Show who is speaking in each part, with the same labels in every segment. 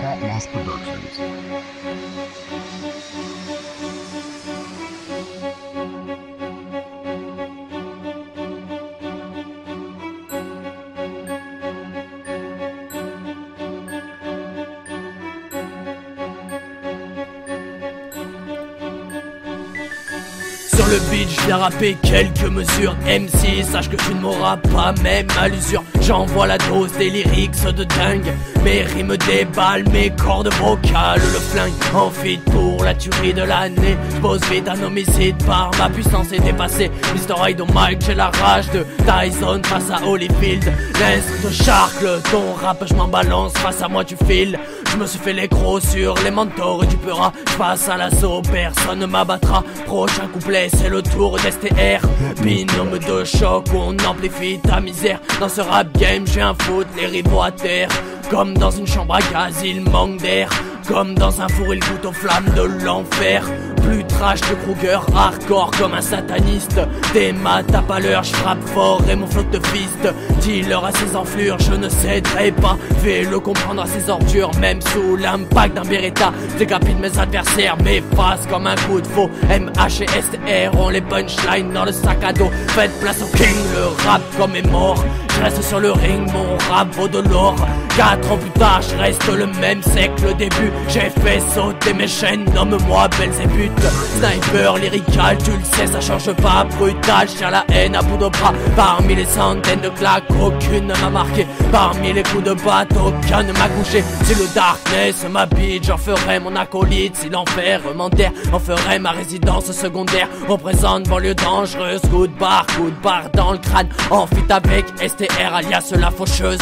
Speaker 1: Hot Moss Productions.
Speaker 2: Le beat, viens rapper quelques mesures. MC, sache que tu ne m'auras pas même à l'usure. J'envoie la dose des lyrics de dingue. Mes rimes déballent, mes cordes vocales. Le flingue en fit pour la tuerie de l'année. J'pose vite un homicide par ma puissance est dépassée. Mr. Hyde mic, j'ai la rage de Tyson face à Holyfield. L'instru de ton rap je m'en balance Face à moi tu files je me suis fait les crocs sur les mentors et tu peura passe à l'assaut, personne ne m'abattra. Prochain couplet c'est le tour d'STR Binôme de choc, on amplifie ta misère. Dans ce rap game j'ai un foot, les rivaux à terre. Comme dans une chambre à gaz, il manque d'air. Comme dans un four, il goûte aux flammes de l'enfer plus trash que Kruger, hardcore comme un sataniste. Des maths à pas l'heure, je frappe fort et mon flotte de fist. Dis-leur à ses enflures, je ne céderai pas. Fais-le comprendre à ses ordures, même sous l'impact d'un Beretta. Décapite mes adversaires, m'efface comme un coup de faux. MH et STR ont les punchlines dans le sac à dos. Faites place au king, le rap comme est mort. Je reste sur le ring, mon rap vaut de l'or. Quatre ans plus tard, je reste le même, que le début. J'ai fait sauter mes chaînes, nomme-moi Belzébuth. Sniper, lyrical, tu le sais, ça change pas. Brutal, je la haine à bout de bras. Parmi les centaines de claques, aucune ne m'a marqué. Parmi les coups de batte, aucun ne m'a couché. Si le darkness m'habite, j'en ferai mon acolyte. Si l'enfer m'enterre, en ferai ma résidence secondaire. Représente banlieue dangereuse, coup de barre, coup de barre dans le crâne. En fit avec STR alias la faucheuse.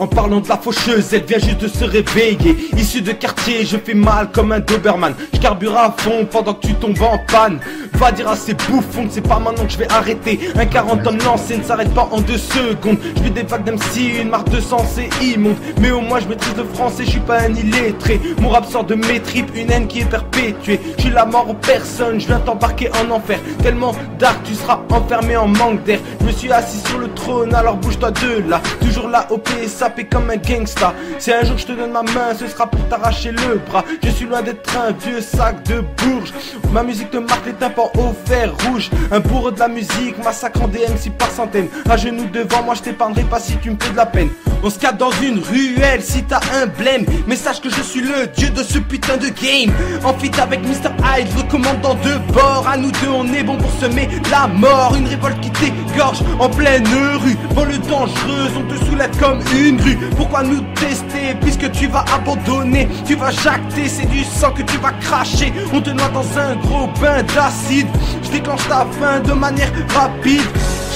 Speaker 3: En parlant de la faucheuse, elle vient juste de se réveiller. Issue de quartier, je fais mal comme un Doberman. Je carbure à fond pendant que tu tombes en panne. Va dire à ces bouffons que c'est pas maintenant que je vais arrêter. Un 40 tonnes lancé ne s'arrête pas en deux secondes. Je vis des vagues d'MC, une marque de sang, c'est immonde. Mais au moins je maîtrise le français, je suis pas un illettré. Mon rap sort de mes tripes, une haine qui est perpétuée. Je la mort aux personnes, je viens t'embarquer en enfer. Tellement dark, tu seras enfermé en manque d'air. Je me suis assis sur le trône, alors bouge-toi de là. Toujours là au PSA comme un gangsta. Si un jour je te donne ma main, ce sera pour t'arracher le bras. Je suis loin d'être un vieux sac de bourge. Ma musique te marque les tympans au fer rouge. Un bourreau de la musique, massacrant des MC par centaines. À genoux devant moi, je t'épargnerai pas si tu me fais de la peine. On se capte dans une ruelle si t'as un blême. Mais sache que je suis le dieu de ce putain de game. En fit avec Mr. Hyde, le commandant de bord. À nous deux, on est bon pour semer la mort. Une révolte qui t'égorge en pleine rue. le dangereuse, on te soulève comme une pourquoi nous tester puisque tu vas abandonner? Tu vas jacter, c'est du sang que tu vas cracher. On te noie dans un gros bain d'acide. Je déclenche ta faim de manière rapide.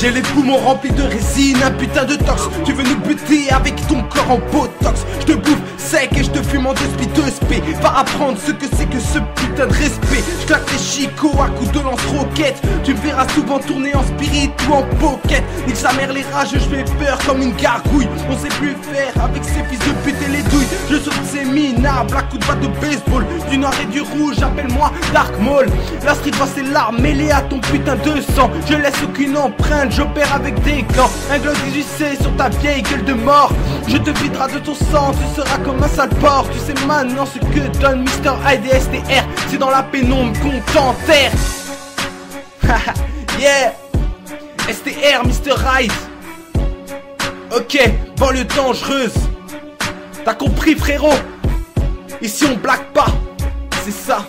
Speaker 3: J'ai les poumons remplis de résine, un putain de tox. Tu veux nous buter avec ton corps en botox et je te fume en de spé Va apprendre ce que c'est que ce putain de respect. Je claque tes chicots à coups de lance-roquette Tu verras souvent tourner en spirit ou en pocket. Nique sa mère les rages, je fais peur comme une gargouille. On sait plus faire avec ces fils de pute et les douilles Je saute ces minables à coups de batte de baseball Du noir et du rouge, appelle-moi Dark Maul La street voit ses larmes mêlées à ton putain de sang Je laisse aucune empreinte j'opère avec des gants. Un glock 18C sur ta vieille gueule de mort. Je te viderai de ton sang, tu seras comme un sale porc. Tu sais maintenant ce que donne Mr. Hyde et STR. C'est dans la pénombre qu'on t'enterre. yeah! STR, Mr. Hyde. Ok, banlieue dangereuse. T'as compris, frérot? Ici on blague pas. C'est ça.